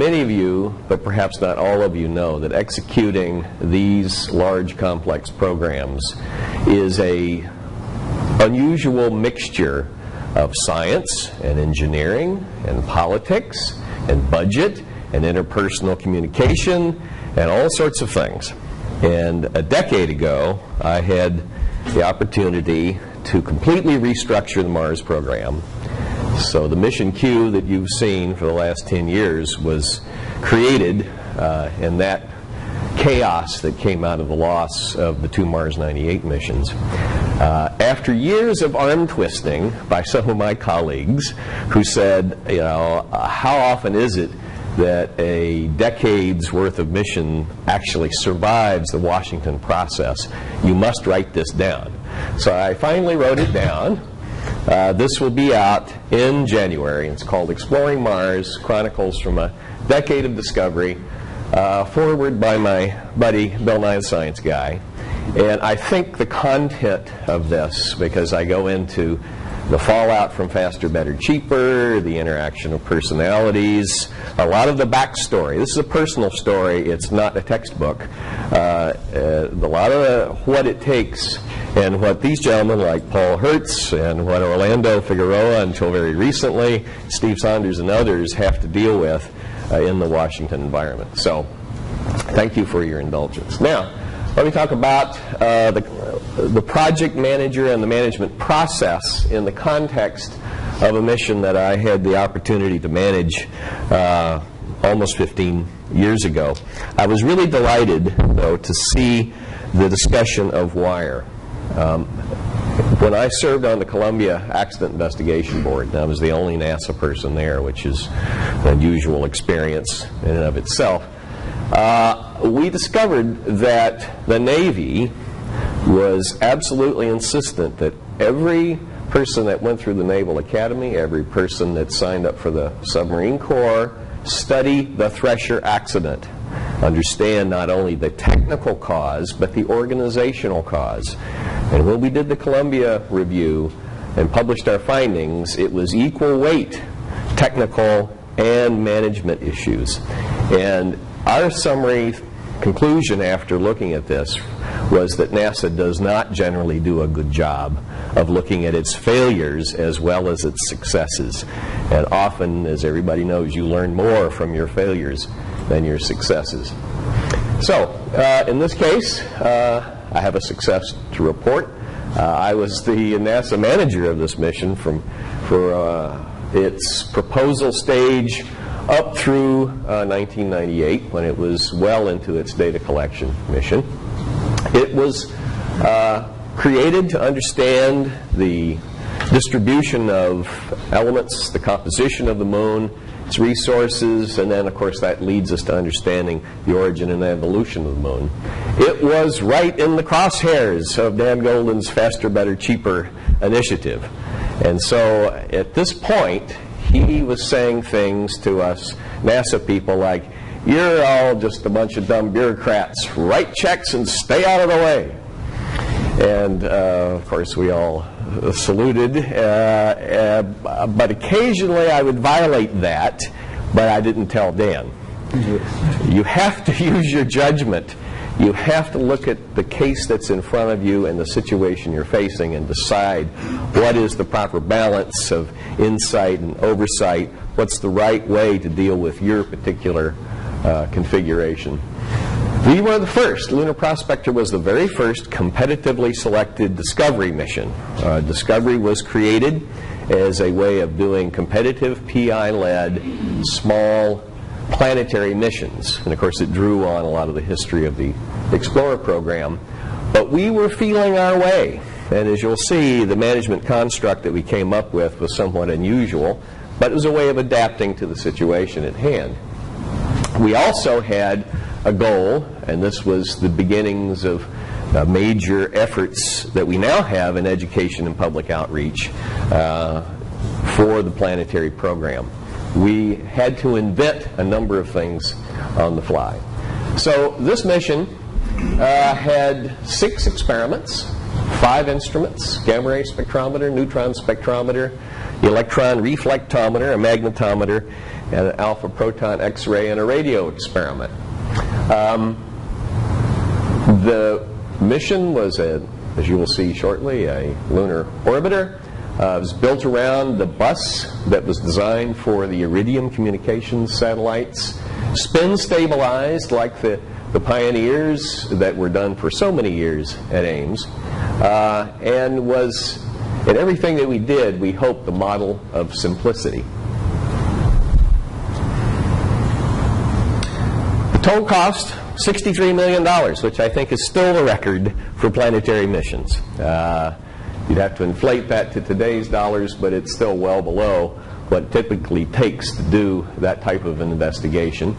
Many of you, but perhaps not all of you, know that executing these large complex programs is a unusual mixture of science and engineering and politics and budget and interpersonal communication and all sorts of things. And a decade ago, I had the opportunity to completely restructure the Mars program so the mission Q that you've seen for the last 10 years was created uh, in that chaos that came out of the loss of the two Mars 98 missions. Uh, after years of arm twisting by some of my colleagues who said, you know, uh, how often is it that a decade's worth of mission actually survives the Washington process? You must write this down. So I finally wrote it down. Uh, this will be out in January. It's called Exploring Mars Chronicles from a Decade of Discovery, uh, foreword by my buddy Bill Nye Science Guy. And I think the content of this, because I go into the fallout from faster, better, cheaper, the interaction of personalities, a lot of the backstory. This is a personal story, it's not a textbook. Uh, uh, a lot of what it takes and what these gentlemen like Paul Hertz and what Orlando Figueroa until very recently, Steve Saunders and others have to deal with uh, in the Washington environment. So thank you for your indulgence. Now, let me talk about uh, the, the project manager and the management process in the context of a mission that I had the opportunity to manage uh, almost 15 years ago. I was really delighted, though, to see the discussion of WIRE. Um, when I served on the Columbia Accident Investigation Board, I was the only NASA person there, which is an unusual experience in and of itself. Uh, we discovered that the Navy was absolutely insistent that every person that went through the Naval Academy, every person that signed up for the Submarine Corps, study the Thresher accident understand not only the technical cause, but the organizational cause. And when we did the Columbia review and published our findings, it was equal weight, technical and management issues. And our summary conclusion after looking at this was that NASA does not generally do a good job of looking at its failures as well as its successes. And often, as everybody knows, you learn more from your failures than your successes. So, uh, in this case, uh, I have a success to report. Uh, I was the NASA manager of this mission from for uh, its proposal stage up through 1998 uh, when it was well into its data collection mission. It was uh, created to understand the distribution of elements, the composition of the moon, its resources, and then, of course, that leads us to understanding the origin and evolution of the moon. It was right in the crosshairs of Dan Goldin's Faster, Better, Cheaper initiative. And so at this point, he was saying things to us NASA people like, You're all just a bunch of dumb bureaucrats. Write checks and stay out of the way. And uh, of course, we all saluted, uh, uh, but occasionally I would violate that, but I didn't tell Dan. You have to use your judgment. You have to look at the case that's in front of you and the situation you're facing and decide what is the proper balance of insight and oversight, what's the right way to deal with your particular uh, configuration. We were the first. Lunar Prospector was the very first competitively selected Discovery mission. Uh, Discovery was created as a way of doing competitive PI led small planetary missions. And of course, it drew on a lot of the history of the Explorer program. But we were feeling our way. And as you'll see, the management construct that we came up with was somewhat unusual, but it was a way of adapting to the situation at hand. We also had a goal, and this was the beginnings of uh, major efforts that we now have in education and public outreach uh, for the planetary program. We had to invent a number of things on the fly. So this mission uh, had six experiments, five instruments, gamma ray spectrometer, neutron spectrometer, electron reflectometer, a magnetometer, and an alpha proton X-ray and a radio experiment. Um, the mission was, a, as you will see shortly, a lunar orbiter. Uh, it was built around the bus that was designed for the Iridium communications satellites, spin stabilized like the, the Pioneers that were done for so many years at Ames, uh, and was in everything that we did, we hoped the model of simplicity. The total cost $63 million, which I think is still the record for planetary missions. Uh, you'd have to inflate that to today's dollars, but it's still well below what typically takes to do that type of an investigation.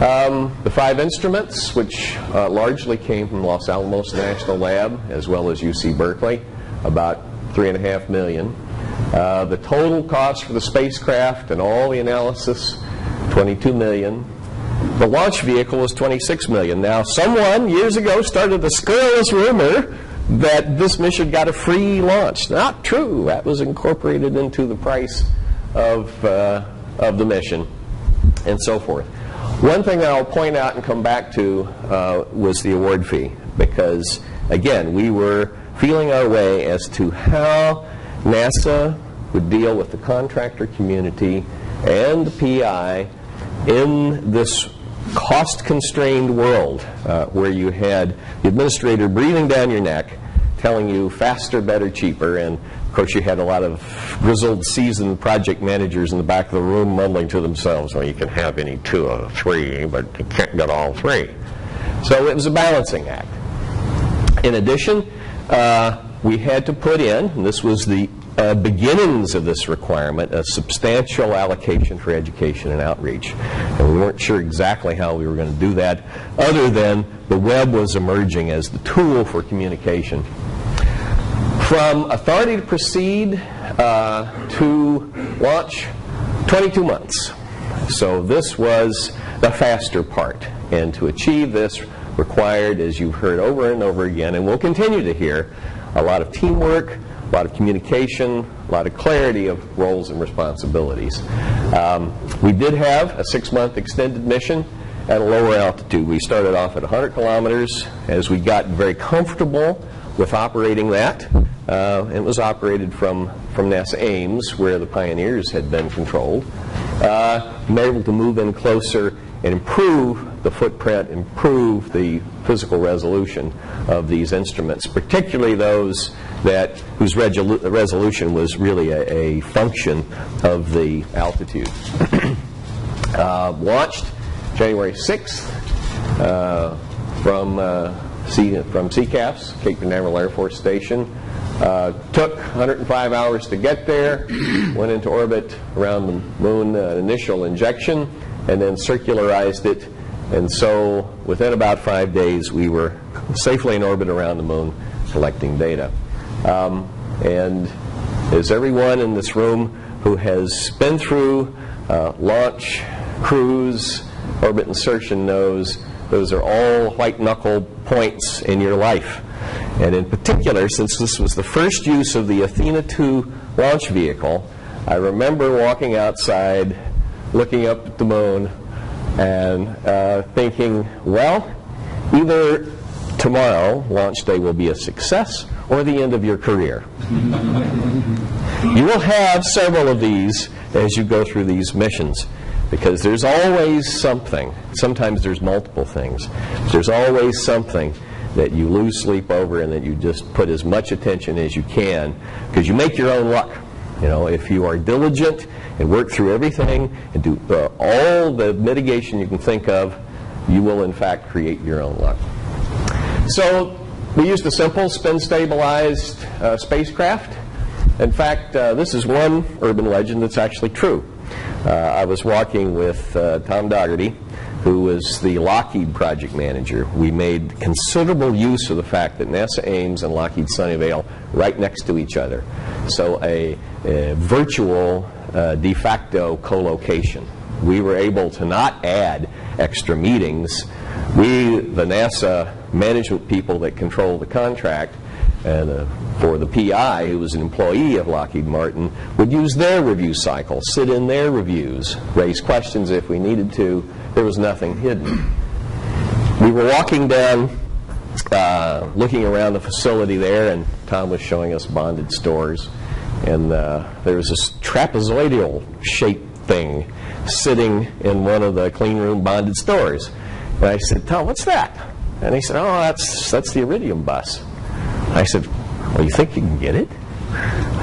Um, the five instruments, which uh, largely came from Los Alamos National Lab as well as UC Berkeley, about three and a half million. Uh, the total cost for the spacecraft and all the analysis, 22 million. The launch vehicle was 26 million. Now, someone years ago started a scurrilous rumor that this mission got a free launch. Not true. That was incorporated into the price of, uh, of the mission and so forth. One thing that I'll point out and come back to uh, was the award fee because, again, we were feeling our way as to how NASA would deal with the contractor community and the PI in this cost constrained world uh, where you had the administrator breathing down your neck, telling you faster, better, cheaper, and of course you had a lot of grizzled, seasoned project managers in the back of the room mumbling to themselves, well, you can have any two or three, but you can't get all three. So it was a balancing act. In addition, uh, we had to put in, this was the uh, beginnings of this requirement, a substantial allocation for education and outreach. And we weren't sure exactly how we were going to do that, other than the web was emerging as the tool for communication. From authority to proceed uh, to launch, 22 months. So this was the faster part. And to achieve this required, as you've heard over and over again, and we'll continue to hear, a lot of teamwork, a lot of communication, a lot of clarity of roles and responsibilities. Um, we did have a six month extended mission at a lower altitude. We started off at 100 kilometers as we got very comfortable with operating that. Uh, it was operated from, from NASA Ames, where the Pioneers had been controlled. Uh, able to move in closer and improve the footprint, improve the physical resolution of these instruments, particularly those that whose resolu- resolution was really a, a, function of the altitude. uh, launched January 6th uh, from uh, C- from CCAFS, Cape Canaveral Air Force Station. Uh, took 105 hours to get there, went into orbit around the moon, uh, initial injection, and then circularized it. And so within about five days, we were safely in orbit around the moon collecting data. Um, and as everyone in this room who has been through uh, launch, cruise, orbit insertion knows, those are all white knuckle points in your life. And in particular, since this was the first use of the Athena 2 launch vehicle, I remember walking outside looking up at the moon and uh, thinking, well, either tomorrow, launch day, will be a success or the end of your career. you will have several of these as you go through these missions because there's always something. Sometimes there's multiple things. There's always something that you lose sleep over and that you just put as much attention as you can because you make your own luck. You know, if you are diligent and work through everything and do uh, all the mitigation you can think of, you will in fact create your own luck. So we used a simple spin stabilized uh, spacecraft. In fact, uh, this is one urban legend that's actually true. Uh, I was walking with uh, Tom Dougherty, who was the Lockheed project manager. We made considerable use of the fact that NASA Ames and Lockheed Sunnyvale right next to each other. So a, a virtual uh, de facto co-location. We were able to not add extra meetings. We, the NASA management people that control the contract, and uh, for the PI, who was an employee of Lockheed Martin, would use their review cycle, sit in their reviews, raise questions if we needed to. There was nothing hidden. We were walking down, uh, looking around the facility there, and Tom was showing us bonded stores. And uh, there was this trapezoidal shaped thing sitting in one of the clean room bonded stores. And I said, Tom, what's that? And he said, oh, that's, that's the Iridium bus. I said, well, you think you can get it?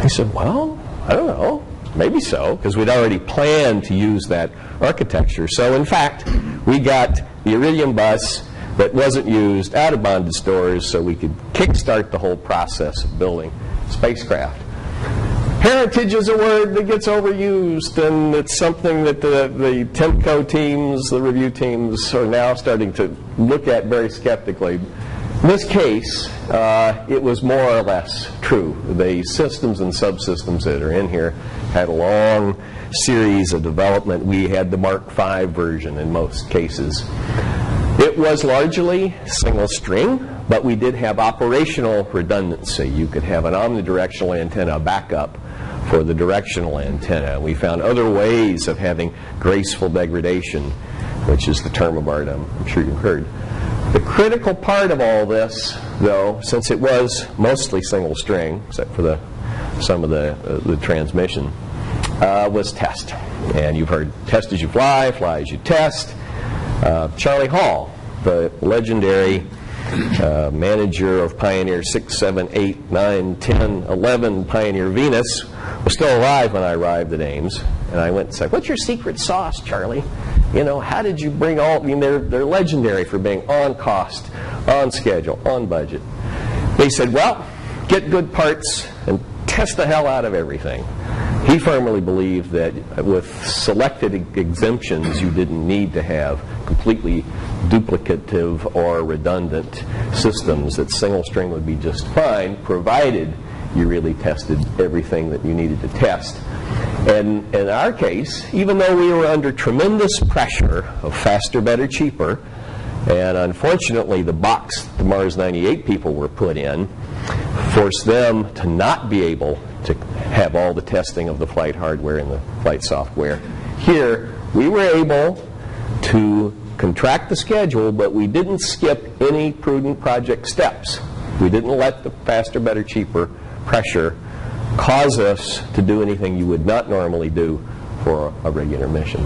He said, well, I don't know. Maybe so, because we'd already planned to use that architecture. So, in fact, we got the Iridium bus that wasn't used out of bonded stores so we could kickstart the whole process of building spacecraft. Heritage is a word that gets overused, and it's something that the, the TMCO teams, the review teams, are now starting to look at very skeptically. In this case, uh, it was more or less true. The systems and subsystems that are in here had a long series of development. We had the Mark V version in most cases. It was largely single string, but we did have operational redundancy. You could have an omnidirectional antenna backup for the directional antenna. We found other ways of having graceful degradation, which is the term of art I'm sure you've heard. The critical part of all this, though, since it was mostly single string, except for the, some of the, uh, the transmission, uh, was test. And you've heard test as you fly, fly as you test. Uh, Charlie Hall, the legendary uh, manager of Pioneer 6, 7, 8, 9, 10, 11, Pioneer Venus, was still alive when I arrived at Ames. And I went and said, What's your secret sauce, Charlie? You know, how did you bring all, I mean, they're, they're legendary for being on cost, on schedule, on budget. They said, Well, get good parts and test the hell out of everything. He firmly believed that with selected exemptions, you didn't need to have completely duplicative or redundant systems, that single string would be just fine, provided you really tested everything that you needed to test. And in our case, even though we were under tremendous pressure of faster, better, cheaper, and unfortunately the box the Mars 98 people were put in forced them to not be able to have all the testing of the flight hardware and the flight software. Here, we were able to contract the schedule, but we didn't skip any prudent project steps. We didn't let the faster, better, cheaper pressure cause us to do anything you would not normally do for a regular mission.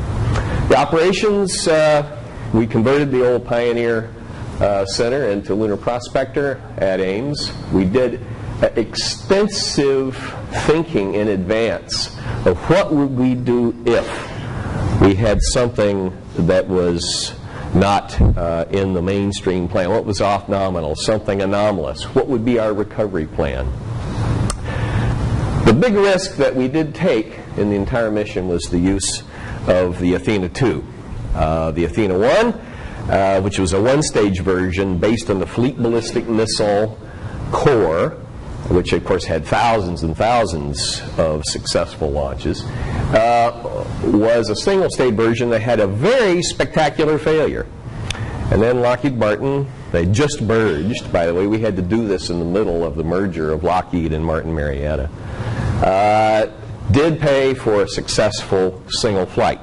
The operations, uh, we converted the old Pioneer uh, Center into Lunar Prospector at Ames. We did extensive thinking in advance of what would we do if we had something that was not uh, in the mainstream plan, what was off nominal, something anomalous, what would be our recovery plan? The big risk that we did take in the entire mission was the use of the Athena 2. Uh, the Athena 1, uh, which was a one stage version based on the Fleet Ballistic Missile core, which of course had thousands and thousands of successful launches, uh, was a single stage version that had a very spectacular failure. And then Lockheed Martin, they just merged. By the way, we had to do this in the middle of the merger of Lockheed and Martin Marietta uh, did pay for a successful single flight,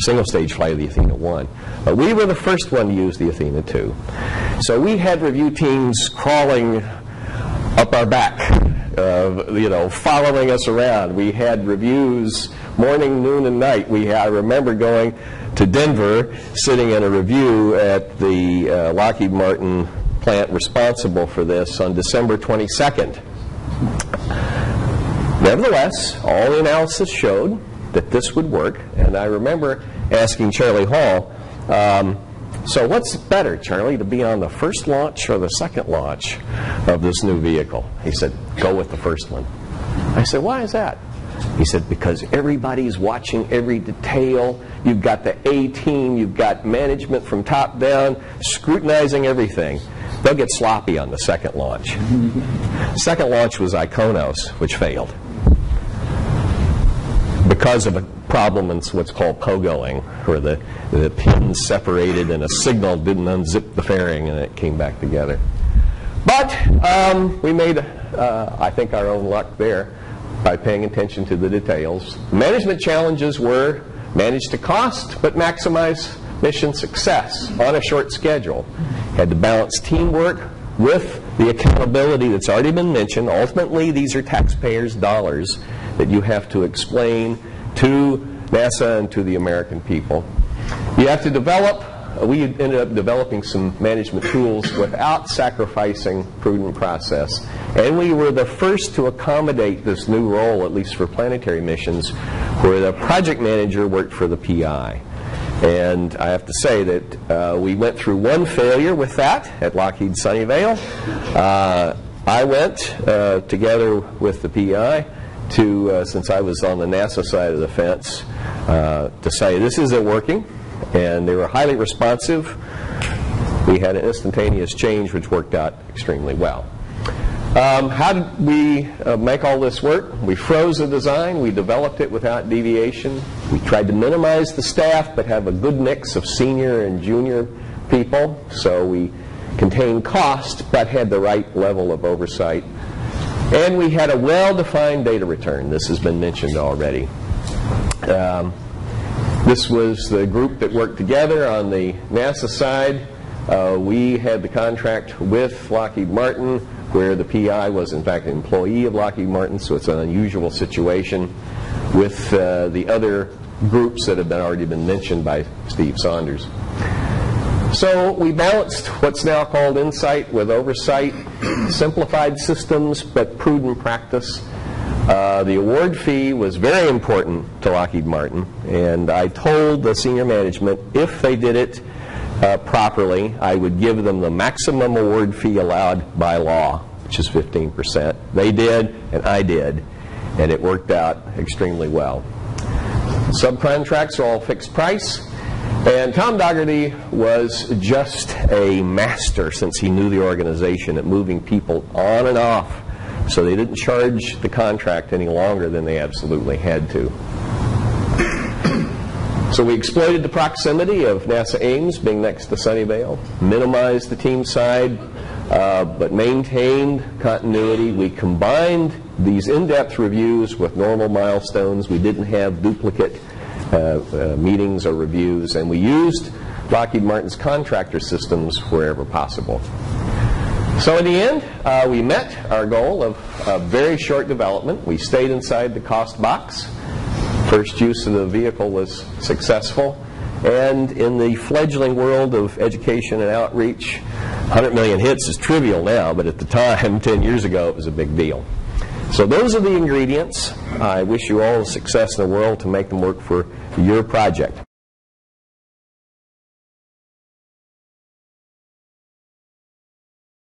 single stage flight of the Athena 1. But we were the first one to use the Athena 2. So we had review teams crawling up our back, uh, you know, following us around. We had reviews morning, noon, and night. We I remember going to Denver, sitting in a review at the uh, Lockheed Martin plant responsible for this on December 22nd. Nevertheless, all the analysis showed that this would work, and I remember asking Charlie Hall, um, so what's better, Charlie, to be on the first launch or the second launch of this new vehicle? He said, go with the first one. I said, why is that? He said, because everybody's watching every detail. You've got the A team, you've got management from top down, scrutinizing everything. They'll get sloppy on the second launch. second launch was IKONOS, which failed because of a problem in what's called pogoing, where the, the pins separated and a signal didn't unzip the fairing and it came back together. But um, we made, uh, I think, our own luck there by paying attention to the details. Management challenges were manage the cost, but maximize mission success on a short schedule. Had to balance teamwork with the accountability that's already been mentioned. Ultimately, these are taxpayers' dollars that you have to explain to NASA and to the American people. You have to develop, we ended up developing some management tools without sacrificing prudent process. And we were the first to accommodate this new role, at least for planetary missions, where the project manager worked for the PI. And I have to say that uh, we went through one failure with that at Lockheed Sunnyvale. Uh, I went uh, together with the PI to, uh, since I was on the NASA side of the fence, uh, to say this isn't working. And they were highly responsive. We had an instantaneous change, which worked out extremely well. Um, how did we uh, make all this work? We froze the design. We developed it without deviation. We tried to minimize the staff, but have a good mix of senior and junior people. So we contained cost, but had the right level of oversight. And we had a well-defined data return. This has been mentioned already. Um, this was the group that worked together on the NASA side. Uh, we had the contract with Lockheed Martin where the PI was in fact an employee of Lockheed Martin, so it's an unusual situation with uh, the other groups that have been already been mentioned by Steve Saunders. So we balanced what's now called insight with oversight, simplified systems but prudent practice. Uh, the award fee was very important to Lockheed Martin, and I told the senior management if they did it uh, properly, I would give them the maximum award fee allowed by law, which is 15%. They did, and I did, and it worked out extremely well. Subcontracts are all fixed price. And Tom Dougherty was just a master since he knew the organization at moving people on and off so they didn't charge the contract any longer than they absolutely had to. So we exploited the proximity of NASA Ames being next to Sunnyvale, minimized the team side, uh, but maintained continuity. We combined these in-depth reviews with normal milestones. We didn't have duplicate meetings or reviews, and we used Lockheed Martin's contractor systems wherever possible. So in the end, uh, we met our goal of a very short development. We stayed inside the cost box. First use of the vehicle was successful. And in the fledgling world of education and outreach, 100 million hits is trivial now, but at the time, 10 years ago, it was a big deal. So those are the ingredients. I wish you all the success in the world to make them work for your project.